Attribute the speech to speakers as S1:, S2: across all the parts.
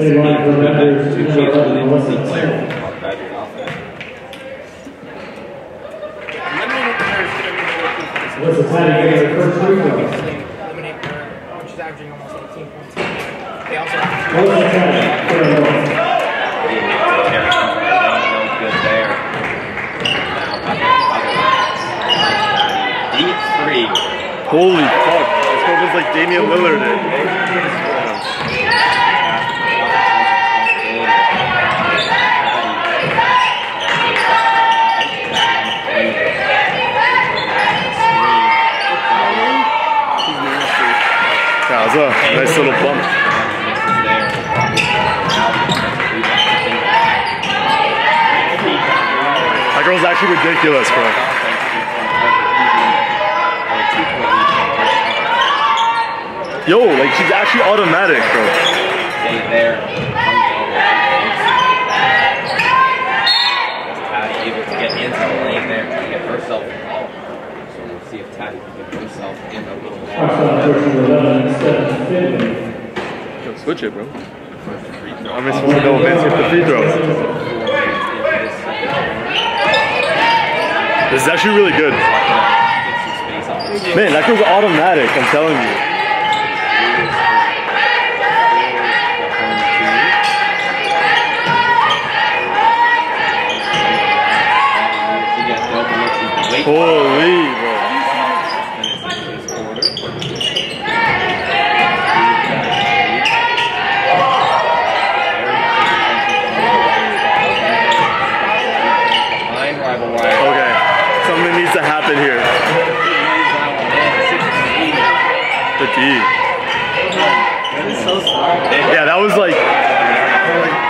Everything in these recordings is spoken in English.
S1: Anyone remembers
S2: Two
S1: number
S2: cheats
S1: 11,
S2: within
S1: Melissa
S2: six.
S1: Taylor?
S2: Badgers offense.
S3: Eliminate her is going to be the way to finish.
S1: Melissa Tatti getting her first free throw.
S3: Which is averaging almost 18 points. They also have
S1: Melissa Tatti, Taylor North.
S2: Terry Company, no good there. Now, other way. Deep three.
S4: Holy fuck. Girl like Damian Lillard. Yeah, it was a nice little bump. That girl's actually ridiculous, bro. Yo, like she's actually automatic, bro.
S2: Stay there. Tatti able to get into the lane there to get herself involved. So we'll see if Tatti can get herself in a little
S1: Touchdown
S2: more.
S1: first number 11, Stephen Finley.
S4: Yo, switch it, bro. I'm supposed to know Vince hit the free throws. This is actually really good. Man, that girl's automatic, I'm telling you. Holy. Okay, something needs to happen here. The D. Yeah, that was like.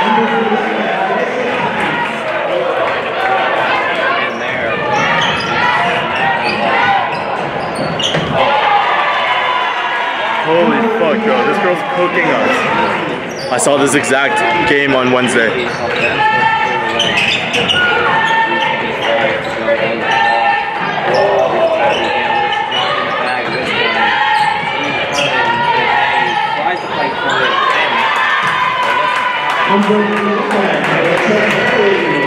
S4: Holy fuck, yo, this girl's cooking us. I saw this exact game on Wednesday.
S1: Number 11, Melissa Taylor.